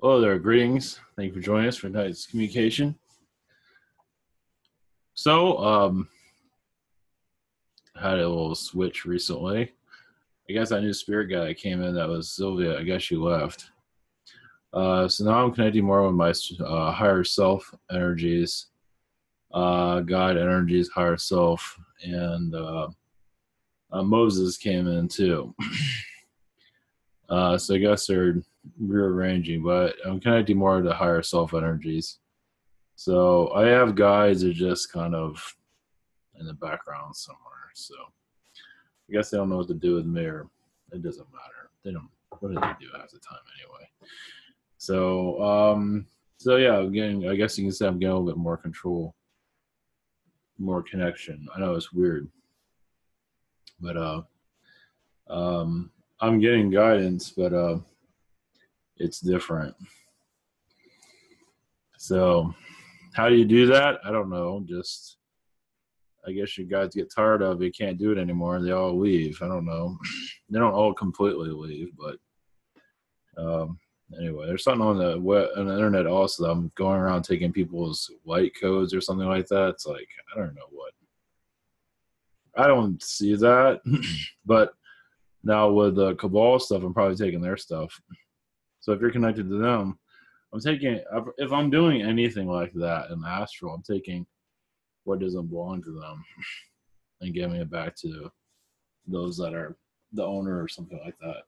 Hello there, greetings. Thank you for joining us for tonight's communication. So, um, had a little switch recently. I guess that new spirit guy came in that was Sylvia. I guess she left. Uh, so now I'm connecting more with my uh, higher self energies, uh, God energies, higher self, and uh, uh, Moses came in too. Uh, so I guess they're rearranging, but I'm connecting more to higher self energies. So I have guides that just kind of in the background somewhere. So I guess they don't know what to do with me, or it doesn't matter. They don't. What do they do half the time anyway? So um, so yeah, I'm. I guess you can say I'm getting a little bit more control, more connection. I know it's weird, but uh, um, I'm getting guidance, but uh, it's different. So, how do you do that? I don't know. Just, I guess you guys get tired of it, can't do it anymore, they all leave. I don't know. they don't all completely leave, but um, anyway, there's something on the web, on the internet also. I'm going around taking people's light codes or something like that. It's like I don't know what. I don't see that, but now with the cabal stuff, I'm probably taking their stuff. So if you're connected to them, I'm taking if I'm doing anything like that in astral, I'm taking what doesn't belong to them and giving it back to those that are the owner or something like that.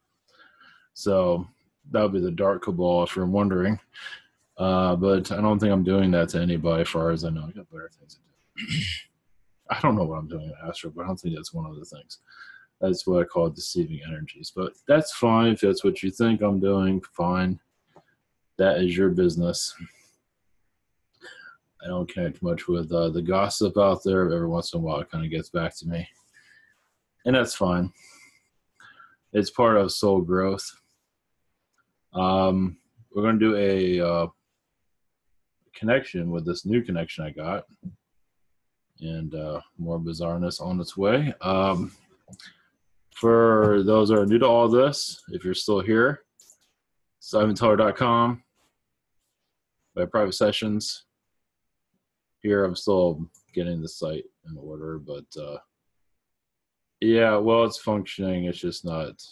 So that would be the dark cabal if you're wondering. Uh, but I don't think I'm doing that to anybody, as far as I know. I got better things to do. I don't know what I'm doing in astral, but I don't think that's one of the things. That's what I call deceiving energies. But that's fine if that's what you think I'm doing. Fine, that is your business. I don't connect much with uh, the gossip out there. Every once in a while, it kind of gets back to me, and that's fine. It's part of soul growth. Um, we're going to do a uh, connection with this new connection I got, and uh, more bizarreness on its way. Um, for those that are new to all this, if you're still here, IvanTeller.com by private sessions. Here, I'm still getting the site in order, but uh, yeah, well, it's functioning. It's just not.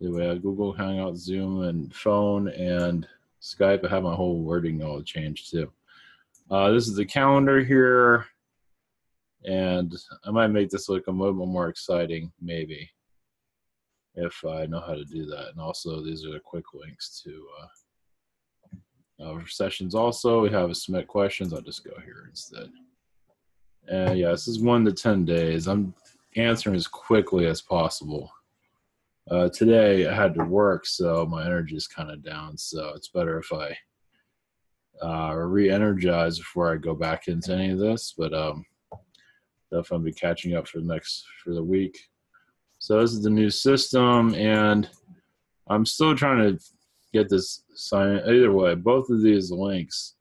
Anyway, Google Hangout, Zoom, and phone and Skype. I have my whole wording all changed too. Uh, this is the calendar here and I might make this look a little more exciting, maybe, if I know how to do that. And also, these are the quick links to uh, our sessions. Also, we have a submit questions. I'll just go here instead. And yeah, this is one to 10 days. I'm answering as quickly as possible. Uh, today I had to work, so my energy is kind of down. So it's better if I uh, re-energize before I go back into any of this. But um, definitely be catching up for the next for the week. So this is the new system, and I'm still trying to get this sign. Either way, both of these links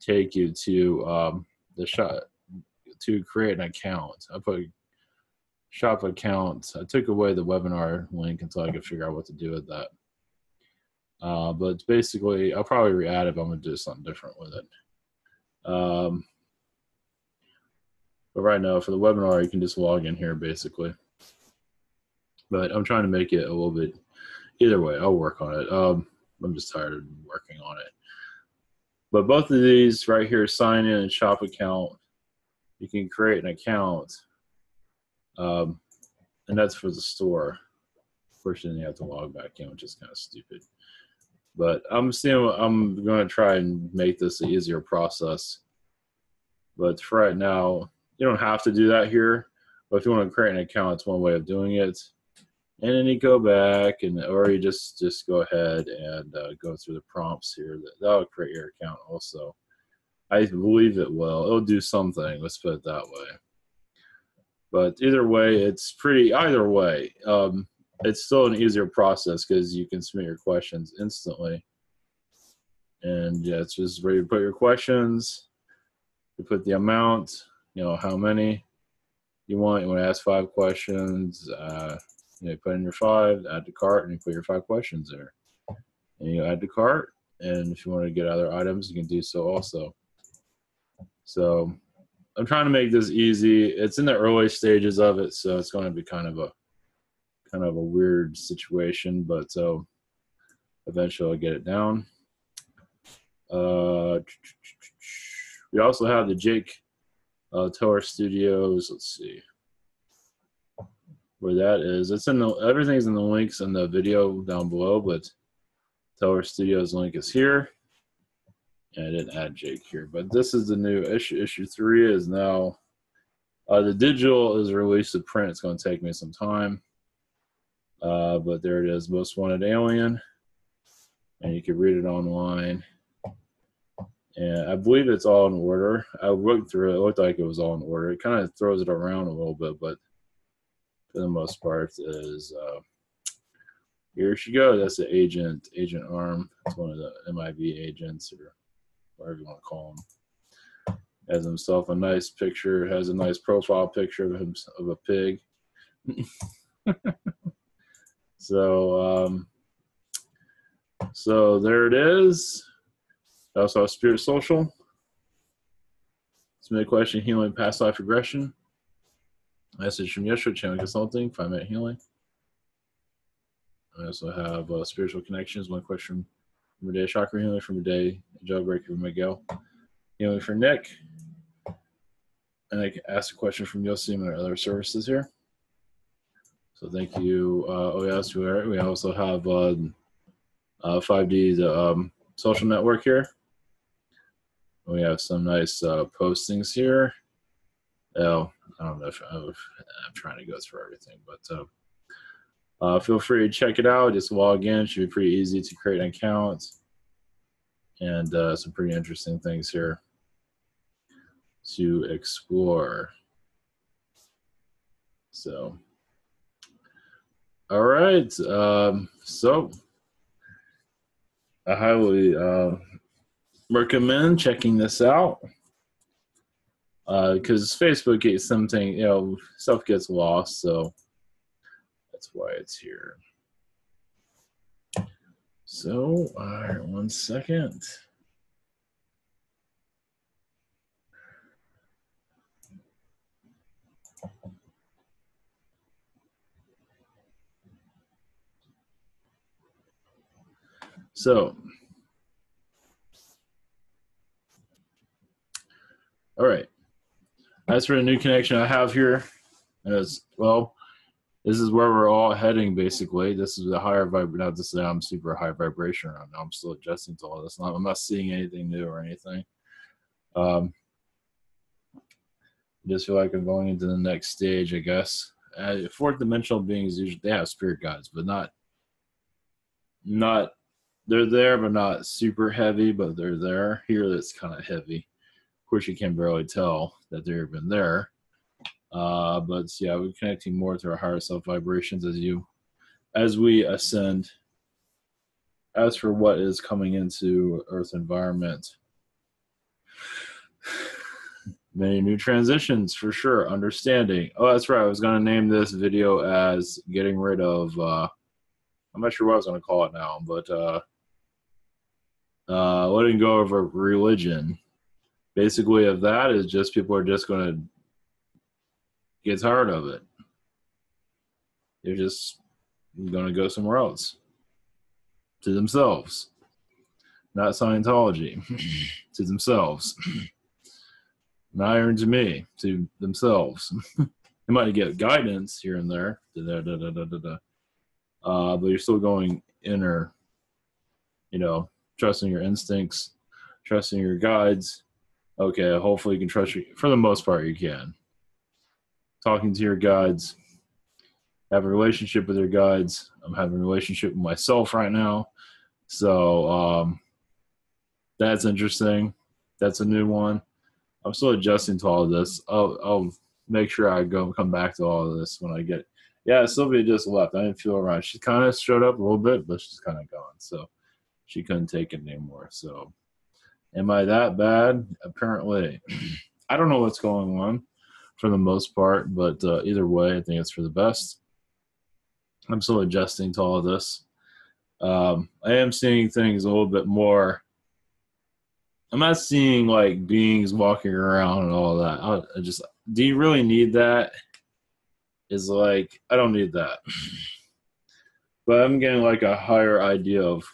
take you to um, the shop to create an account. I put shop account. I took away the webinar link until I could figure out what to do with that. Uh, but basically, I'll probably re-add if I'm gonna do something different with it. Um, but right now, for the webinar, you can just log in here basically. But I'm trying to make it a little bit. Either way, I'll work on it. Um, I'm just tired of working on it. But both of these right here, sign in and shop account, you can create an account, um, and that's for the store. Of course, then you have to log back in, which is kind of stupid. But I'm seeing. I'm going to try and make this an easier process. But for right now, you don't have to do that here, but if you want to create an account, it's one way of doing it. And then you go back, and or you just just go ahead and uh, go through the prompts here. That that'll create your account also. I believe it will. It'll do something. Let's put it that way. But either way, it's pretty. Either way, um, it's still an easier process because you can submit your questions instantly. And yeah, it's just where you put your questions. You put the amount, you know how many you want. You want to ask five questions. Uh, you, know, put in your five, add to cart, and you put your five questions there. And you add to cart, And if you want to get other items, you can do so also. So I'm trying to make this easy. It's in the early stages of it, so it's going to be kind of a kind of a weird situation, but so eventually I'll get it down. Uh, we also have the Jake uh, Tower Studios. Let's see where that is. It's in the everything's in the links in the video down below, but Tower Studios link is here. And I didn't add Jake here, but this is the new issue. Issue three is now uh, the digital is released to print. It's going to take me some time, uh, but there it is, Most Wanted Alien, and you can read it online. And I believe it's all in order. I looked through it; it looked like it was all in order. It kind of throws it around a little bit, but for the most part is uh, here she goes. That's the agent, Agent Arm. That's one of the MIB agents or whatever you want to call him. Has himself a nice picture, has a nice profile picture of him of a pig. so um, so there it is. Also have Spirit Social. Submit a question, healing past life regression. Message from Yeshua, Channel Consulting, Five Minute Healing. I also have uh, Spiritual Connections, one question from a day, Chakra Healing from a day, Jailbreaker from Miguel, Healing for Nick. And I can ask a question from Yosim and our other services here. So thank you, uh, Oyas. We also have uh, uh, 5D, the um, social network here. We have some nice uh, postings here. Oh, I don't know if I'm, I'm trying to go through everything, but uh, uh, feel free to check it out. Just log in. Should be pretty easy to create an account. And uh, some pretty interesting things here to explore. So, all right. Um, so, I highly uh, recommend checking this out because uh, Facebook gets something, you know, stuff gets lost, so that's why it's here. So, all right, one second. So, all right. As for the new connection I have here, as well, this is where we're all heading basically. This is the higher vibration. Not to say I'm super high vibration right now. I'm still adjusting to all this. I'm not seeing anything new or anything. Um, I just feel like I'm going into the next stage, I guess. Uh, fourth dimensional beings usually they have spirit guides, but not not they're there, but not super heavy. But they're there. Here, that's kind of heavy course, you can barely tell that they're even there. Uh, but yeah, we're connecting more to our higher self vibrations as you, as we ascend. As for what is coming into Earth environment, many new transitions for sure. Understanding. Oh, that's right. I was going to name this video as getting rid of. Uh, I'm not sure what I was to call it now, but uh, uh, letting go of a religion basically of that is just people are just going to get tired of it. They're just going to go somewhere else to themselves, not Scientology, to themselves. Not even to me, to themselves. they might get guidance here and there, da, da, da, da, da, da. Uh, but you're still going inner, you know, trusting your instincts, trusting your guides, okay, hopefully you can trust you. For the most part, you can. Talking to your guides, have a relationship with your guides. I'm having a relationship with myself right now. So um, that's interesting. That's a new one. I'm still adjusting to all of this. I'll, I'll make sure I go come back to all of this when I get. Yeah, Sylvia just left. I didn't feel around. She kind of showed up a little bit, but she's kind of gone. So she couldn't take it anymore. So Am I that bad? Apparently. I don't know what's going on for the most part, but uh, either way, I think it's for the best. I'm still adjusting to all of this. Um, I am seeing things a little bit more. I'm not seeing like beings walking around and all that. I, I just, do you really need that? Is like, I don't need that. but I'm getting like a higher idea of,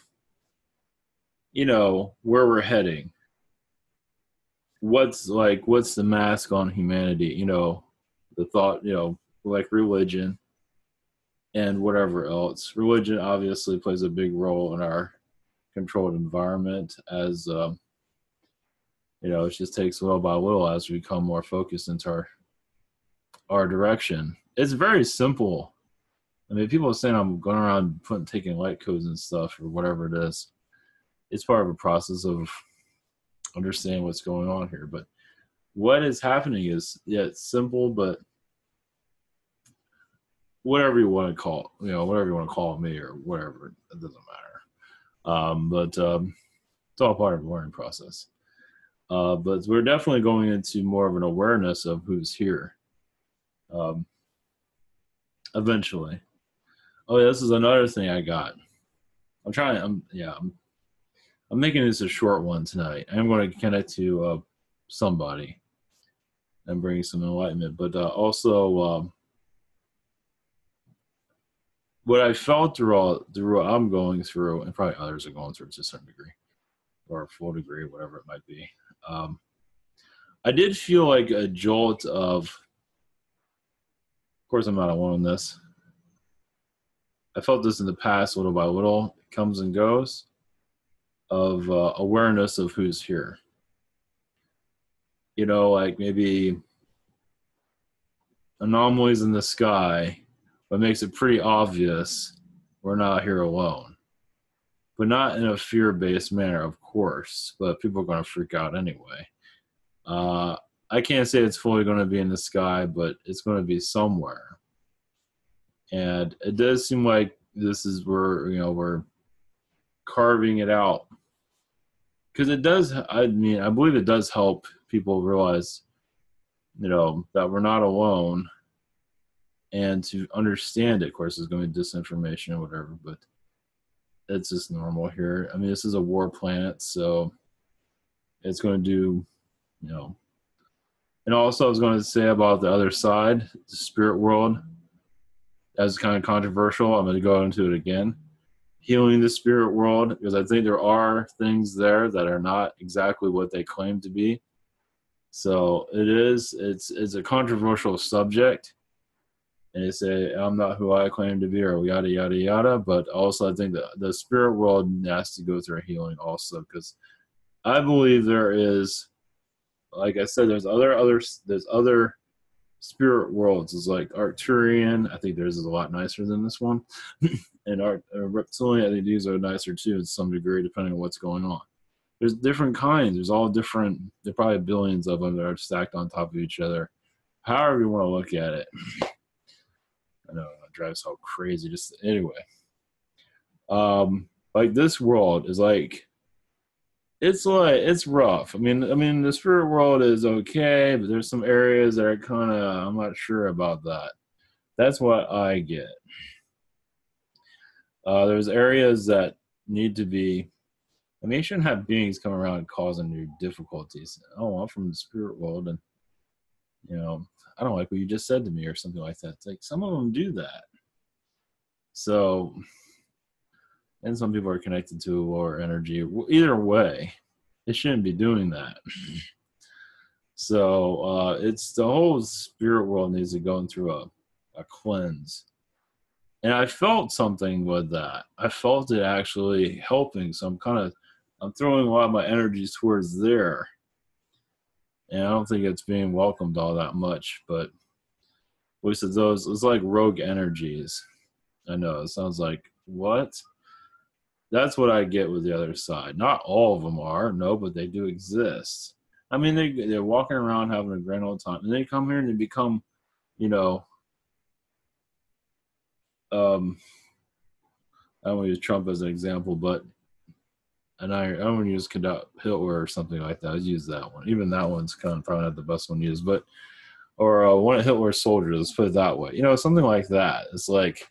you know, where we're heading. What's like, what's the mask on humanity? You know, the thought, you know, like religion and whatever else. Religion obviously plays a big role in our controlled environment as, um, you know, it just takes little by little as we become more focused into our our direction. It's very simple. I mean, people are saying I'm going around putting taking light codes and stuff or whatever it is. It's part of a process of understanding what's going on here. But what is happening is yeah, it's simple, but whatever you want to call you know whatever you want to call me or whatever it doesn't matter. Um, but um, it's all part of the learning process. Uh, but we're definitely going into more of an awareness of who's here um, eventually. Oh yeah, this is another thing i got. I'm trying i'm yeah i'm i'm making this a short one tonight i'm going to connect to uh, somebody and bring some enlightenment but uh, also um, what I felt through all through what I'm going through, and probably others are going through to a certain degree, or a full degree, whatever it might be. Um, I did feel like a jolt of. Of course, I'm not alone in this. I felt this in the past, little by little, it comes and goes, of uh, awareness of who's here. You know, like maybe anomalies in the sky but makes it pretty obvious we're not here alone. But not in a fear based manner, of course, but people are going to freak out anyway. Uh, I can't say it's fully going to be in the sky, but it's going to be somewhere. And it does seem like this is where, you know, we're carving it out. Because it does, I mean, I believe it does help people realize, you know, that we're not alone and to understand it, of course, is going to be disinformation or whatever, but it's just normal here. I mean, this is a war planet, so it's going to do, you know. And also, I was going to say about the other side, the spirit world, that's kind of controversial. I'm going to go into it again. Healing the spirit world, because I think there are things there that are not exactly what they claim to be. So it is, it's, it's a controversial subject and they say I'm not who I claim to be or yada yada yada. But also I think that the spirit world has to go through healing also because I believe there is, like I said, there's other other there's other spirit worlds. is like Arcturian. I think theirs is a lot nicer than this one, and Art uh, Reptilian. I think these are nicer too, to some degree, depending on what's going on. There's different kinds. There's all different. There are probably billions of them that are stacked on top of each other. However you want to look at it. I know it drives how crazy. Just anyway, um, like this world is like it's like it's rough. I mean, I mean the spirit world is okay, but there's some areas that are kind of I'm not sure about that. That's what I get. Uh, there's areas that need to be. I mean, you shouldn't have beings come around causing you difficulties. Oh, I'm from the spirit world, and you know, I don't like what you just said to me or something like that. It's like some of them do that. So, and some people are connected to lower energy. Either way, it shouldn't be doing that. So uh, it's the whole spirit world needs to go through a, a cleanse. And I felt something with that. I felt it actually helping. So I'm kind of I'm throwing a lot of my energies towards there and I don't think it's being welcomed all that much. But we said those it's like rogue energies. I know it sounds like what? That's what I get with the other side. Not all of them are, no, but they do exist. I mean, they they're walking around having a grand old time, and they come here and they become, you know, um, I don't want to use Trump as an example, but and I, I don't want to use Hitler or something like that. I'd use that one. Even that one's kind of probably not the best one to use, but or uh, one of Hitler's soldiers. Let's put it that way. You know, something like that. It's like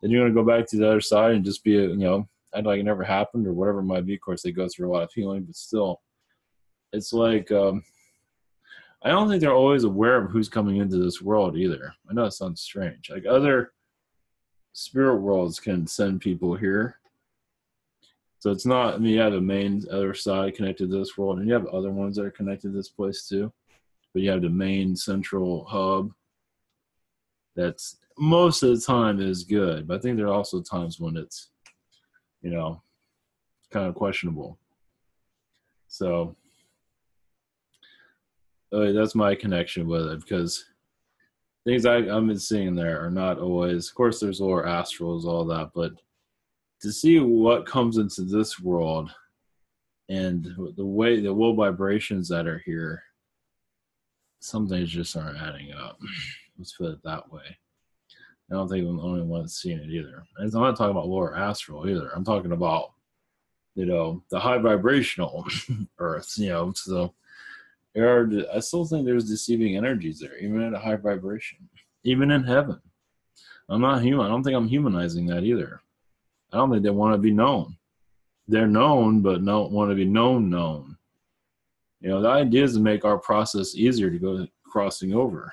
then you're to go back to the other side and just be, you know, act like it never happened or whatever it might be. Of course, they go through a lot of healing, but still, it's like um, I don't think they're always aware of who's coming into this world either. I know it sounds strange. Like other spirit worlds can send people here. So it's not, I mean, you have the main other side connected to this world, and you have other ones that are connected to this place too. But you have the main central hub that's most of the time is good. But I think there are also times when it's, you know, kind of questionable. So uh, that's my connection with it because things I, I've been seeing there are not always. Of course, there's lower astrals, all that, but to see what comes into this world and the way the low vibrations that are here, some things just aren't adding up. Let's put it that way. I don't think I'm the only one seeing it either. And I'm not talking about lower astral either. I'm talking about, you know, the high vibrational earth, you know, so there are, I still think there's deceiving energies there, even at a high vibration, even in heaven. I'm not human. I don't think I'm humanizing that either. I don't think they want to be known. They're known, but don't want to be known, known. You know, the idea is to make our process easier to go crossing over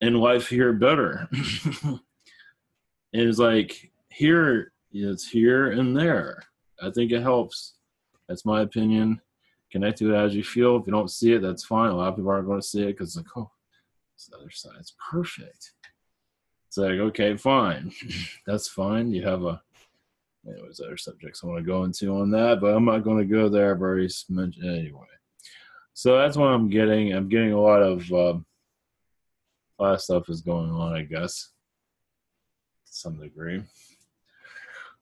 and life here better. and it's like here, it's here and there. I think it helps. That's my opinion. Connect to it as you feel. If you don't see it, that's fine. A lot of people aren't going to see it because it's like, oh, it's the other side. It's perfect. It's like, okay, fine. that's fine. You have a anyways, other subjects I want to go into on that, but I'm not going to go there. I've mentioned anyway. So that's what I'm getting. I'm getting a lot of uh, a stuff is going on, I guess, to some degree.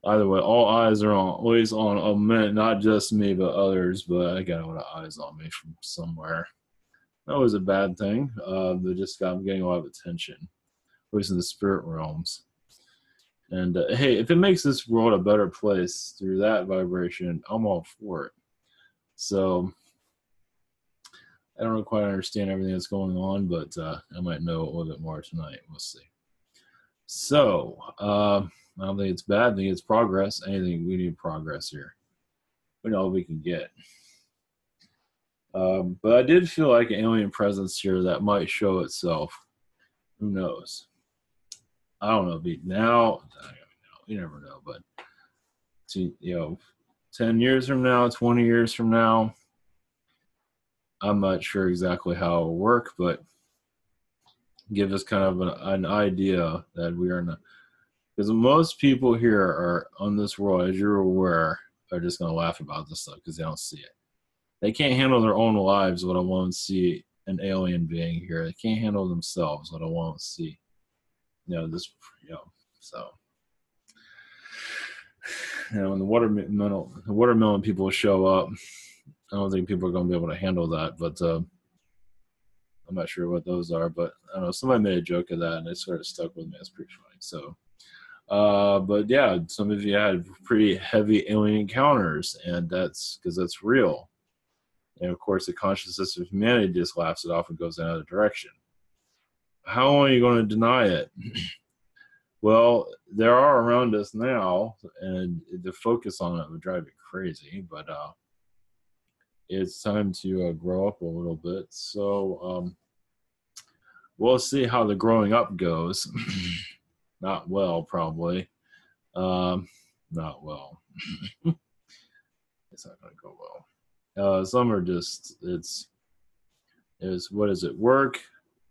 Either way, all eyes are on, always on a man, not just me, but others. But I got a lot of eyes on me from somewhere. That was a bad thing. Uh, they just got I'm getting a lot of attention, at least in the spirit realms. And uh, hey, if it makes this world a better place through that vibration, I'm all for it. So I don't quite understand everything that's going on, but uh, I might know a little bit more tonight. We'll see. So, uh, I don't think it's bad. I think it's progress. Anything we need progress here. We know we can get. Um, but I did feel like an alien presence here that might show itself. Who knows? I don't know. Be now, you never know. But you know, ten years from now, twenty years from now, I'm not sure exactly how it will work, but give us kind of an, an idea that we are not. Because most people here are on this world, as you're aware, are just going to laugh about this stuff because they don't see it. They can't handle their own lives. I won't see an alien being here. They can't handle themselves. I won't see. You know this. You know so. You know, when the watermelon, the watermelon people show up, I don't think people are going to be able to handle that, but uh, I'm not sure what those are. But I don't know. Somebody made a joke of that, and it sort of stuck with me. It's pretty funny. So, uh, but yeah, some of you had pretty heavy alien encounters, and that's because that's real. And of course, the consciousness of humanity just laughs it off and goes in another direction. How long are you going to deny it? well, there are around us now, and the focus on it would drive you crazy. But uh, it's time to uh, grow up a little bit. So um, we'll see how the growing up goes. not well, probably. Um, not well. it's not going to go well. Uh, some are just it's is what is it? Work?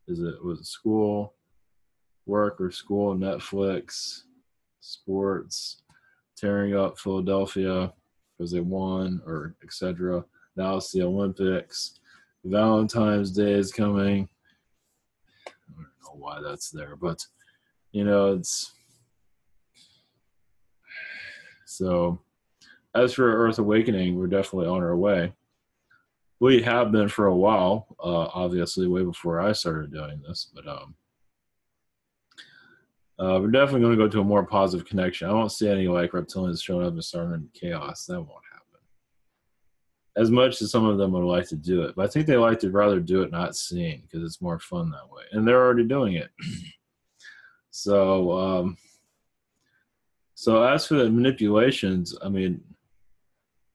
Is it was it school? Work or school? Netflix? Sports? Tearing up Philadelphia because they won or etc now it's the Olympics. Valentine's Day is coming. I don't know why that's there, but you know, it's so as for Earth Awakening, we're definitely on our way. We have been for a while, uh, obviously, way before I started doing this, but um, uh, we're definitely going to go to a more positive connection. I don't see any like reptilians showing up and starting chaos. That won't as much as some of them would like to do it. But I think they like to rather do it not seeing because it's more fun that way. And they're already doing it. so, um, So as for the manipulations, I mean,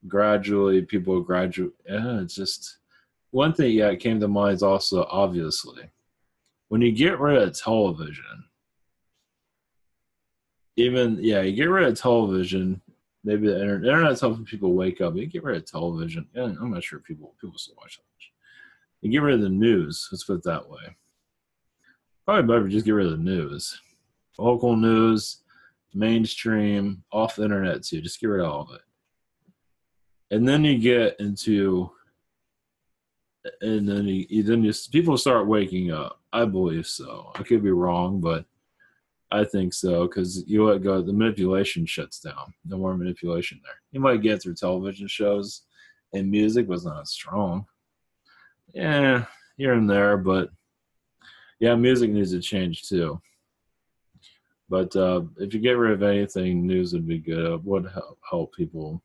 gradually people graduate. Yeah, it's just one thing. Yeah, it came to mind is also obviously when you get rid of television. Even yeah, you get rid of television. Maybe the internet, the internet's helping people wake up. You get rid of television. I'm not sure people people still watch television. You get rid of the news. Let's put it that way. Probably better just get rid of the news, local news, mainstream, off the internet too. Just get rid of all of it and then you get into and then you, then you people start waking up i believe so i could be wrong but i think so because you let go the manipulation shuts down. No more manipulation there. You might get through television shows and music was not as strong. Yeah here and there but yeah music needs to change too. But uh, if you get rid of anything news would be good. It would help, help people.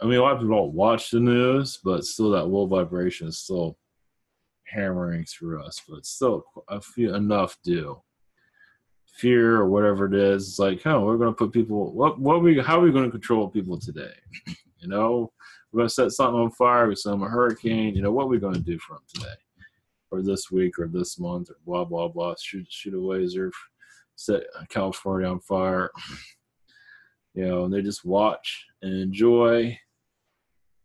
I mean, a lot of people don't watch the news, but still, that low vibration is still hammering through us. But still, a few enough do. Fear or whatever it is, it's like, oh, we're going to put people. What? What we? How are we going to control people today? You know, we're going to set something on fire. We set them a hurricane. You know, what are we going to do for them today, or this week, or this month, or blah blah blah. Shoot, shoot a laser, set California on fire. You know, and they just watch and enjoy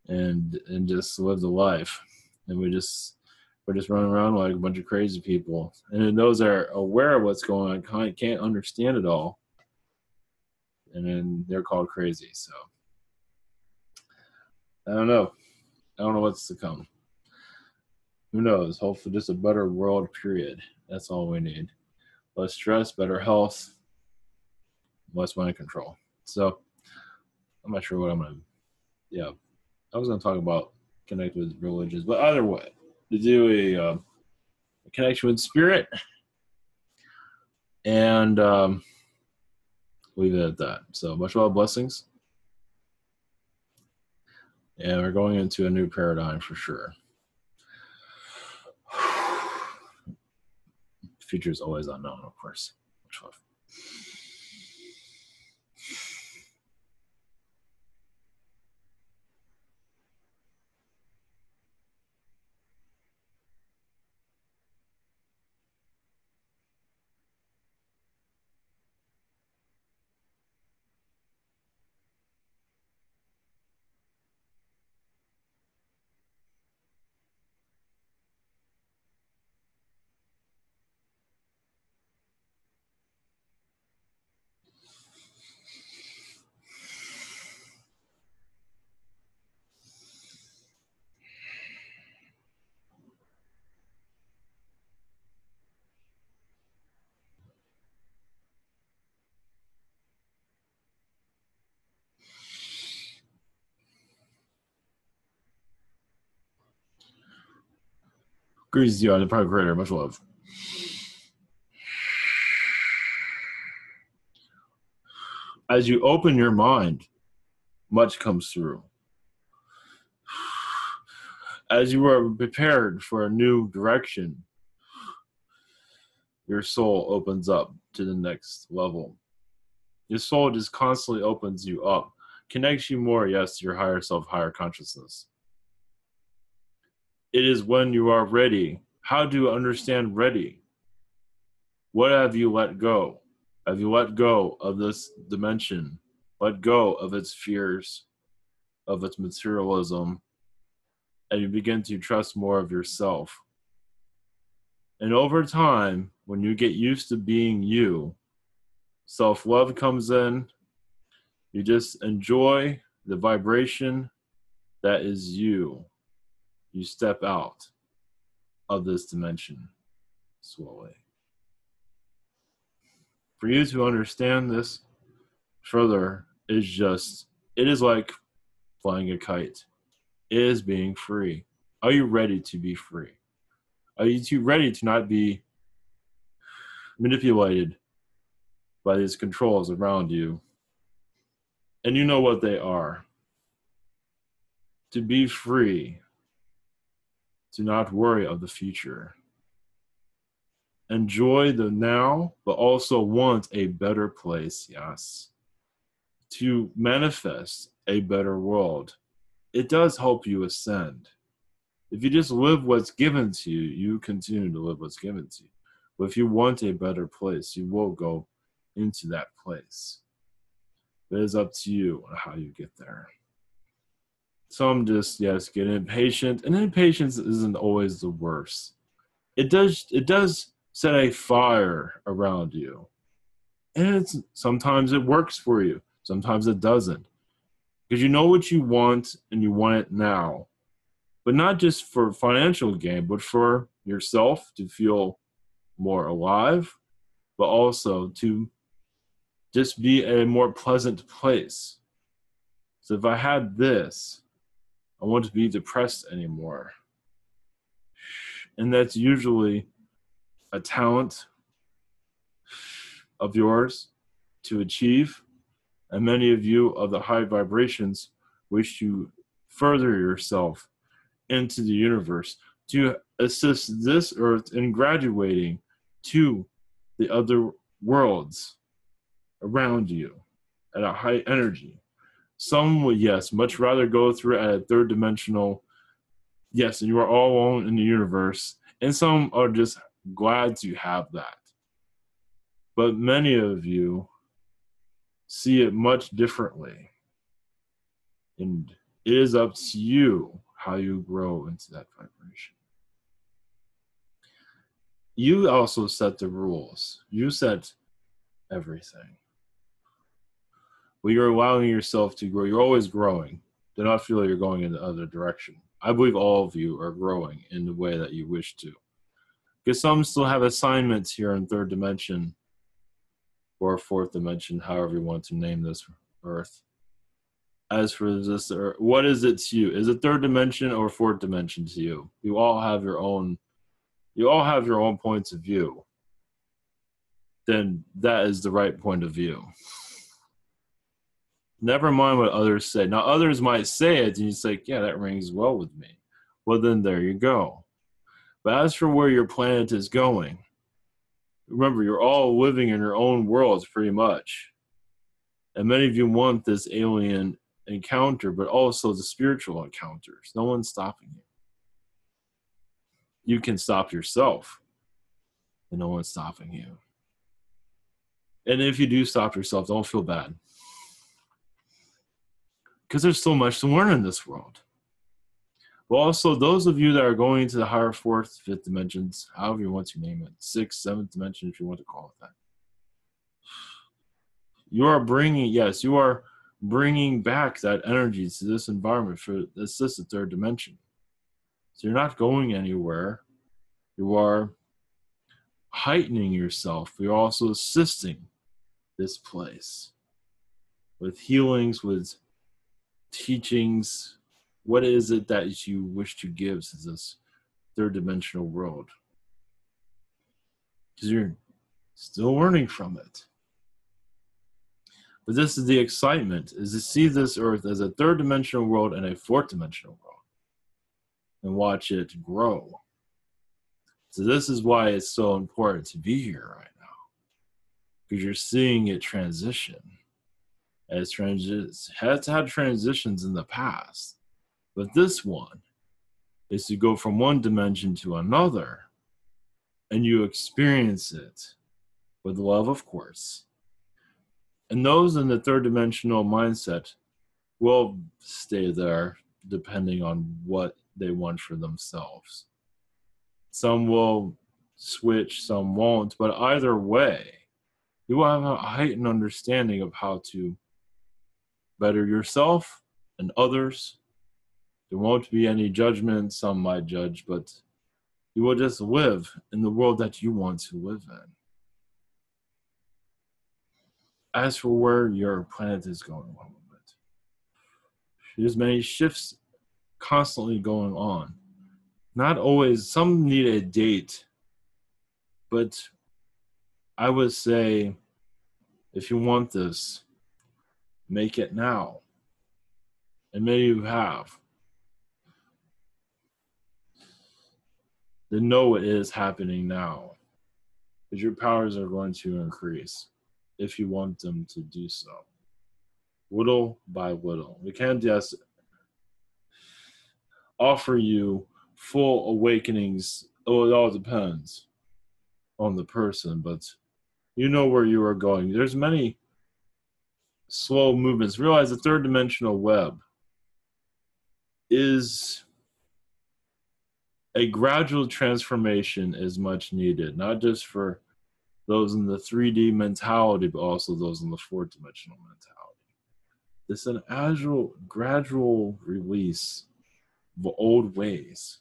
and and just live the life. And we just we're just running around like a bunch of crazy people. And those are aware of what's going on can't understand it all. And then they're called crazy. So I don't know. I don't know what's to come. Who knows? Hopefully just a better world period. That's all we need. Less stress, better health, less mind control. So I'm not sure what I'm gonna yeah I was going to talk about connect with religions, but either way, to do a, uh, a connection with spirit and um, leave it at that. So much love, blessings. And we're going into a new paradigm for sure. Future is always unknown, of course. Much love. Greetings to you, the Prime Creator. Much love. As you open your mind, much comes through. As you are prepared for a new direction, your soul opens up to the next level. Your soul just constantly opens you up, connects you more, yes, to your higher self, higher consciousness it is when you are ready. How do you understand ready? What have you let go? Have you let go of this dimension? Let go of its fears, of its materialism, and you begin to trust more of yourself. And over time, when you get used to being you, self love comes in. You just enjoy the vibration that is you you step out of this dimension slowly. For you to understand this further is just, it is like flying a kite, it is being free. Are you ready to be free? Are you too ready to not be manipulated by these controls around you? And you know what they are. To be free do not worry of the future. Enjoy the now, but also want a better place. Yes. to manifest a better world, it does help you ascend. If you just live what's given to you, you continue to live what's given to you. But if you want a better place, you will go into that place. It is up to you on how you get there. Some just yes get impatient, and impatience isn't always the worst. It does it does set a fire around you, and it's sometimes it works for you, sometimes it doesn't, because you know what you want and you want it now, but not just for financial gain, but for yourself to feel more alive, but also to just be a more pleasant place. So if I had this, I wouldn't be depressed anymore. And that's usually a talent of yours to achieve. And many of you of the high vibrations wish to further yourself into the universe to assist this earth in graduating to the other worlds around you at a high energy. Some would, yes, much rather go through a third dimensional, yes, and you are all alone in the universe. And some are just glad to have that. But many of you see it much differently. And it is up to you how you grow into that vibration. You also set the rules, you set everything well, you're allowing yourself to grow. You're always growing. Do not feel like you're going in the other direction. I believe all of you are growing in the way that you wish to. Because some still have assignments here in third dimension or fourth dimension, however you want to name this earth. As for this earth, what is it to you? Is it third dimension or fourth dimension to you? You all have your own you all have your own points of view. Then that is the right point of view. Never mind what others say. Now, others might say it, and you say, yeah, that rings well with me. Well, then there you go. But as for where your planet is going, remember, you're all living in your own worlds pretty much. And many of you want this alien encounter, but also the spiritual encounters. No one's stopping you. You can stop yourself, and no one's stopping you. And if you do stop yourself, don't feel bad because there's so much to learn in this world. But also, those of you that are going to the higher fourth, fifth dimensions, however you want to name it, sixth, seventh dimension, if you want to call it that, you are bringing, yes, you are bringing back that energy to this environment for this is the third dimension. So you're not going anywhere. You are heightening yourself. You're also assisting this place with healings, with teachings? What is it that you wish to give to this third dimensional world? Because you're still learning from it. But this is the excitement, is to see this earth as a third dimensional world and a fourth dimensional world and watch it grow. So this is why it's so important to be here right now. Because you're seeing it transition has transi- has had transitions in the past, but this one is to go from one dimension to another, and you experience it with love, of course. And those in the third dimensional mindset will stay there depending on what they want for themselves. Some will switch, some won't, but either way, you will have a heightened understanding of how to better yourself and others. There won't be any judgment. Some might judge, but you will just live in the world that you want to live in. As for where your planet is going. There's many shifts constantly going on. Not always, some need a date, but I would say if you want this, Make it now. And many you have. Then know it is happening now. Because your powers are going to increase if you want them to do so. little by little. We can't just offer you full awakenings. Oh, it all depends on the person, but you know where you are going. There's many slow movements. Realize the third dimensional web is a gradual transformation is much needed, not just for those in the 3D mentality, but also those in the four dimensional mentality. It's an agile, gradual release of old ways.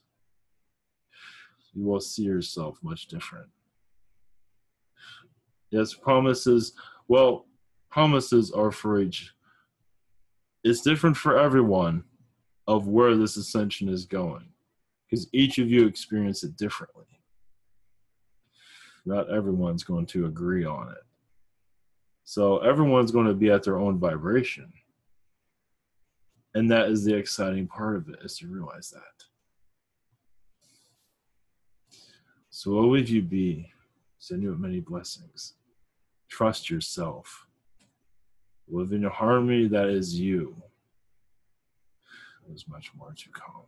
You will see yourself much different. Yes, promises. Well, promises are for each. It's different for everyone of where this ascension is going because each of you experience it differently. Not everyone's going to agree on it. So everyone's going to be at their own vibration. And that is the exciting part of it, is to realize that. So what would you be? Send you many blessings. Trust yourself. Live in a harmony that is you. There's much more to come.